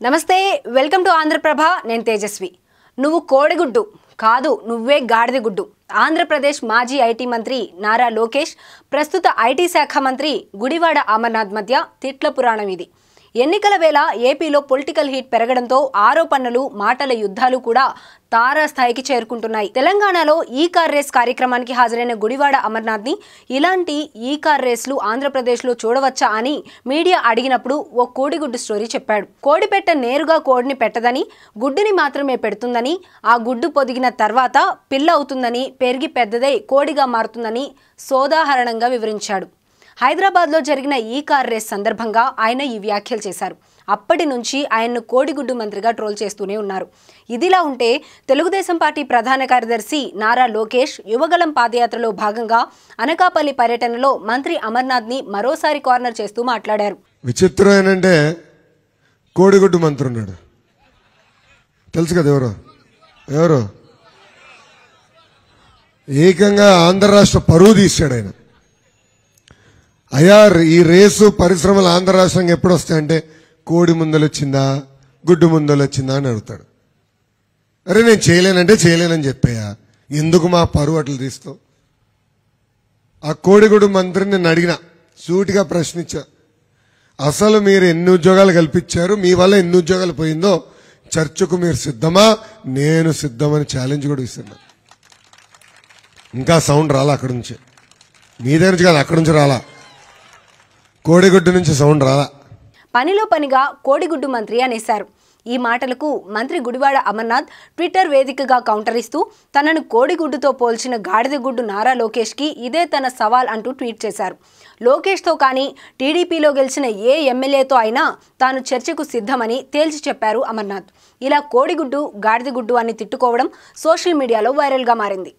నమస్తే welcome to Andhraprabha నేను తేజస్వి. నువ్వు కోడిగుడ్డు కాదు నువ్వే గాడిద గుడ్డు ఆంధ్రప్రదేశ్ మాజీ ఐటీ మంత్రి నారా లోకేష్ ప్రస్తుత ఐటీ శాఖ మంత్రి గుడివాడ అమర్నాథ్ మధ్య తిట్ల పురాణం ఇది. ఎన్నికల వేళ ఏపీలో పొలిటికల్ హీట్ పెరగడంతో ఆరోపణలు మాటల యుద్ధాలు కూడా తారాస్థాయికి చేరుకుంటున్నాయి. తెలంగాణలో ఈ కార్ రేస్ కార్యక్రమానికి హాజరైన గుడివాడ అమర్నాథ్ని ఇలాంటి ఈ కార్ రేస్లు ఆంధ్రప్రదేశ్లో చూడవచ్చా అని మీడియా అడిగినప్పుడు ఓ కోడిగుడ్డు స్టోరీ చెప్పాడు. కోడిపెట్ట నేరుగా కోడిని పెట్టదని గుడ్డుని మాత్రమే పెడుతుందని ఆ గుడ్డు పొదిగిన తర్వాత పిల్ల అవుతుందని పెరిగి పెద్దదై కోడిగా మారుతుందని సోదాహరణంగా వివరించాడు. హైదరాబాద్లో జరిగిన ఈ కార్ రేస్ సందర్భంగా ఆయన ఈ వ్యాఖ్యలు చేశారు. అప్పటి నుంచి ఆయన్ను కోడిగుడ్డు మంత్రిగా ట్రోల్ చేస్తూనే ఉన్నారు. ఇదిలా ఉంటే తెలుగుదేశం పార్టీ ప్రధాన కార్యదర్శి నారా లోకేష్ యువగలం పాదయాత్రలో భాగంగా అనకాపల్లి పర్యటనలో మంత్రి అమర్నాథ్ని మరోసారి కార్నర్ చేస్తూ మాట్లాడారు. విచిత్రం ఏంటంటే కోడిగుడ్డు మంత్రి ఉన్నాడు. తెలుసు కదా ఎవరు? ఎవరు? ఏకంగా ఆంధ్ర రాష్ట్ర పరువు తీశాడు ఆయన. అయ్యా ఈ రేసు పరిశ్రమలు ఆంధ్ర రాష్ట్రంగా ఎప్పుడు వస్తాయంటే కోడి ముందలు వచ్చిందా గుడ్డు ముందలు వచ్చిందా అని అడుగుతాడు. అరే నేను చేయలేనంటే చేయలేనని చెప్పాయా ఎందుకు మా పరువు అట్లు తీస్తావు? ఆ కోడిగుడు మంత్రిని నేను అడిగిన సూటిగా ప్రశ్నించా. అసలు మీరు ఎన్ని ఉద్యోగాలు కల్పించారు? మీ వల్ల ఎన్ని ఉద్యోగాలు పోయిందో చర్చకు మీరు సిద్ధమా? నేను సిద్ధమని ఛాలెంజ్ కూడా ఇస్తున్నా. ఇంకా సౌండ్ రాలా అక్కడి నుంచి? మీ దగ్గర నుంచి కాదు అక్కడి నుంచి రాలా? కోడిగుడ్డు నుంచి సౌండ్ రాలా పనిలో పనిగా కోడిగుడ్డు మంత్రి అనేశారు. ఈ మాటలకు మంత్రి గుడివాడ అమర్నాథ్ ట్విట్టర్ వేదికగా కౌంటర్ ఇస్తూ తనను కోడిగుడ్డుతో పోల్చిన గాడిదగుడ్డు నారా లోకేష్కి ఇదే తన సవాల్ అంటూ ట్వీట్ చేశారు. లోకేష్తో కానీ టీడీపీలో గెలిచిన ఏ ఎమ్మెల్యేతో అయినా తాను చర్చకు సిద్ధమని తేల్చి చెప్పారు అమర్నాథ్. ఇలా కోడిగుడ్డు గాడిదగుడ్డు అని తిట్టుకోవడం సోషల్ మీడియాలో వైరల్గా మారింది.